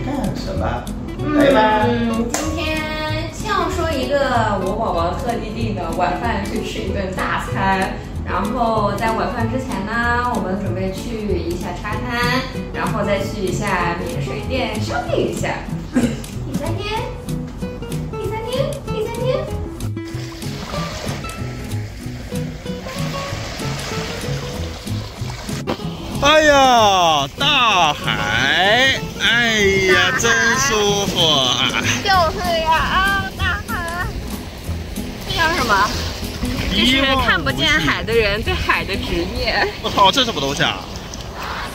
干什么？嗯，今天像说一个我宝宝特地订的晚饭去吃一顿大餐，然后在晚饭之前呢，我们准备去一下沙滩，然后再去一下免税店 shopping 一下。第三天，第三天，第三天。哎呀，大海，哎呀，真舒服啊！就是呀啊，大海。这叫什么？这是看不见海的人对海的执念。我操，这什么东西啊？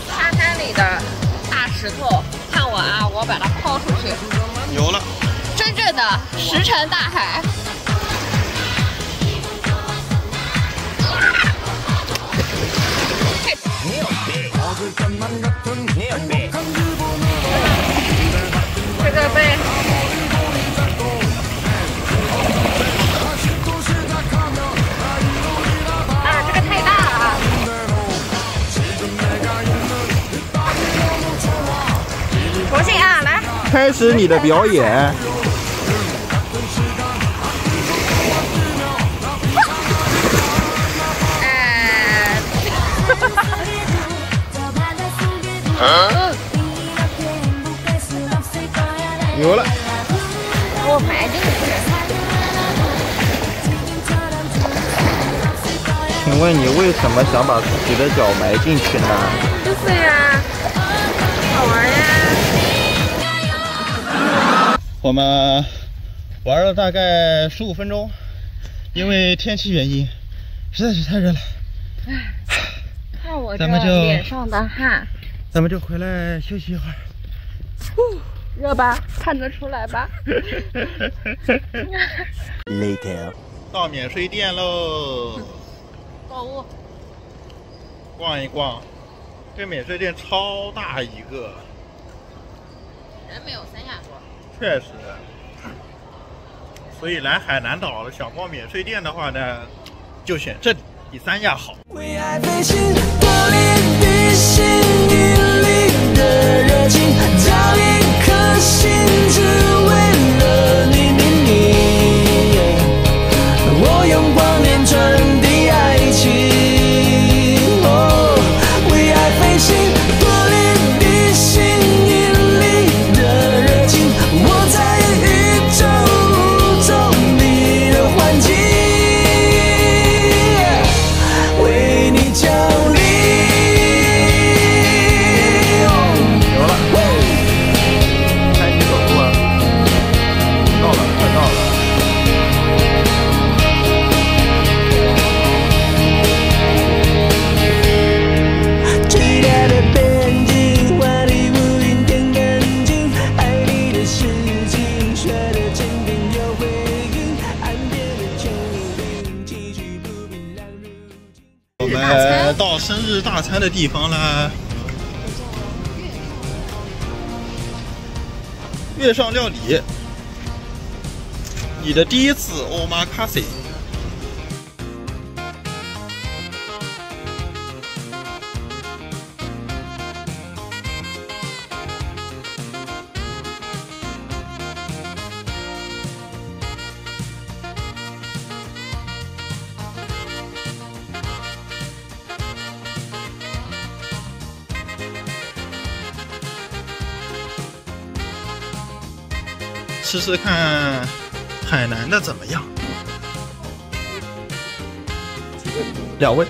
沙滩里的大石头，看我啊，我把它抛出去。牛了！真正的石沉大海。这个被。啊，这个太大了啊！重新啊，来。开始你的表演。牛了！我埋进去。请问你为什么想把自己的脚埋进去呢？就是呀，好玩呀。我们玩了大概十五分钟，因为天气原因，实在是太热了。看我这咱们就脸上的汗，咱们就回来休息一会儿。热吧？看得出来吧？Later，到免税店喽，购物。逛一逛。这免税店超大一个，人没有三亚多。确实。所以来海南岛想逛免税店的话呢，就选这里，比三亚好。为爱飞行，餐的地方了。月上料理，你的第一次 omakase。试试看海南的怎么样？两位。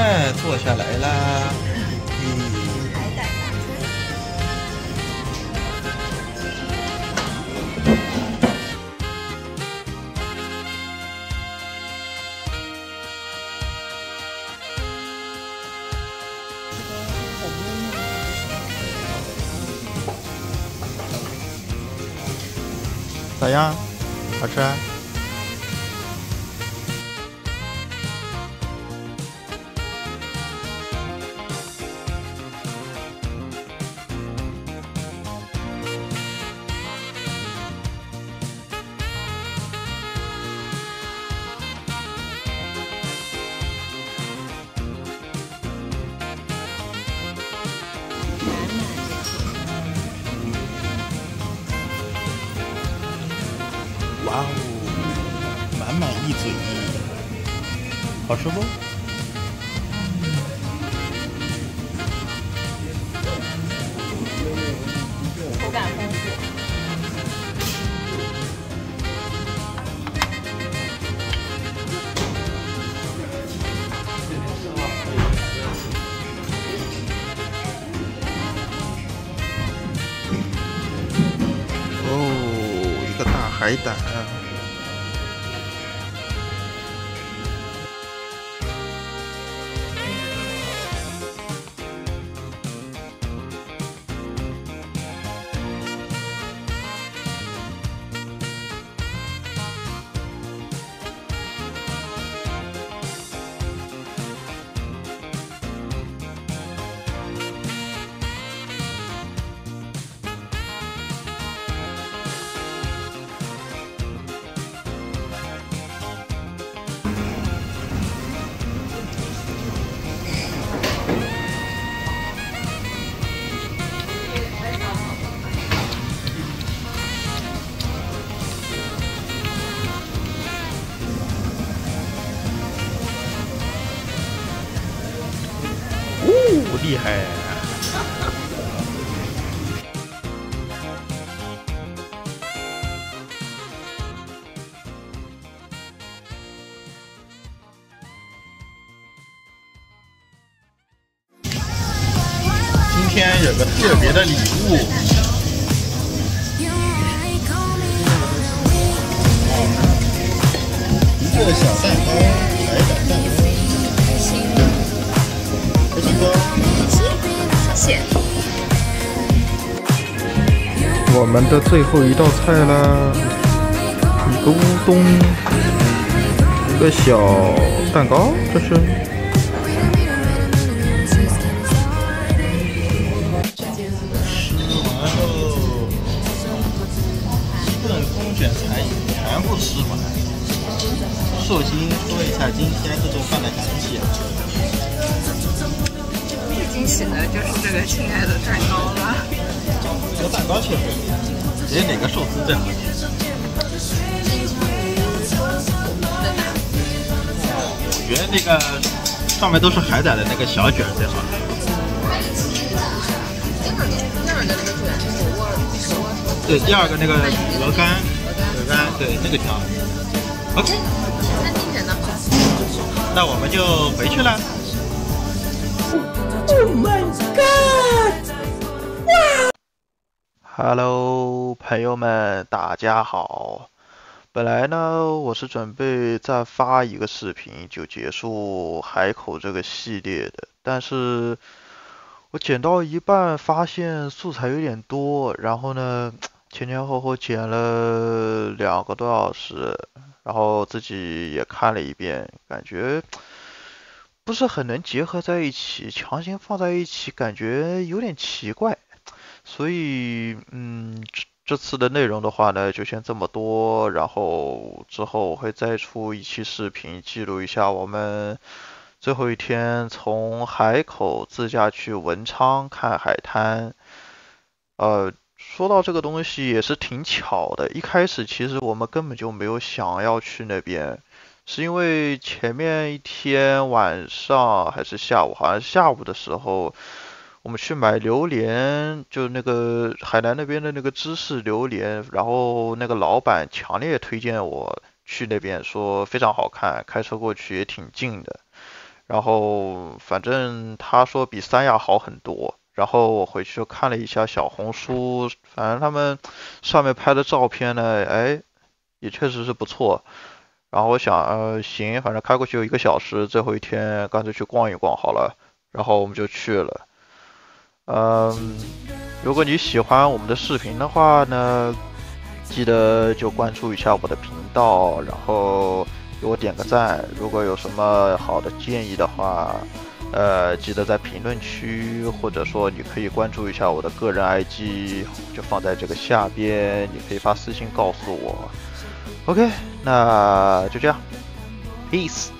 哎，坐下来啦。嗯。咋样？好吃。哇哦，满满一嘴，好吃不？海胆。害！今天有个特别的礼物，一个小蛋糕，们的最后一道菜啦，一个乌冬，一个小蛋糕，这是。吃完后，一顿空卷才艺全部吃完。寿星说一下今天这顿饭的感想。最惊喜的就是这个亲爱的蛋糕了。这个蛋糕确实，人哪个寿司最好吃？我觉得那个上面都是海胆的那个小卷最好吃。对，第二个那个鹅肝，鹅肝，对，那个挺好吃。OK，餐厅真的好。那我们就回去了。Hello，朋友们，大家好。本来呢，我是准备再发一个视频就结束海口这个系列的，但是我剪到一半发现素材有点多，然后呢，前前后后剪了两个多小时，然后自己也看了一遍，感觉不是很能结合在一起，强行放在一起，感觉有点奇怪。所以，嗯，这次的内容的话呢，就先这么多，然后之后我会再出一期视频，记录一下我们最后一天从海口自驾去文昌看海滩。呃，说到这个东西也是挺巧的，一开始其实我们根本就没有想要去那边，是因为前面一天晚上还是下午，好像下午的时候。我们去买榴莲，就那个海南那边的那个芝士榴莲，然后那个老板强烈推荐我去那边，说非常好看，开车过去也挺近的。然后反正他说比三亚好很多。然后我回去就看了一下小红书，反正他们上面拍的照片呢，哎，也确实是不错。然后我想，呃，行，反正开过去有一个小时，最后一天干脆去逛一逛好了。然后我们就去了。嗯，如果你喜欢我们的视频的话呢，记得就关注一下我的频道，然后给我点个赞。如果有什么好的建议的话，呃，记得在评论区，或者说你可以关注一下我的个人 IG，就放在这个下边，你可以发私信告诉我。OK，那就这样，Peace。